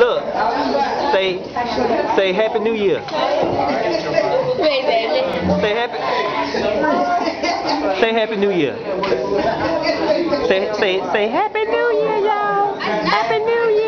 Look, say say Happy New Year. Wait, baby. Say happy. Say Happy New Year. Say say say Happy New Year, y'all. Happy New Year.